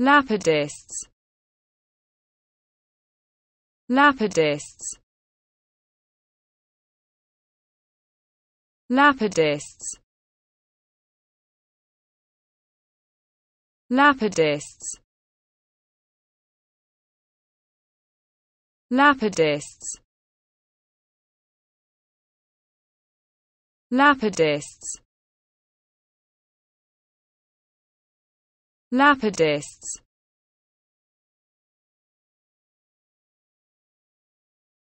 Lapadists Lapadists Lapadists Lapadists Lapadists Lapadists Lapadists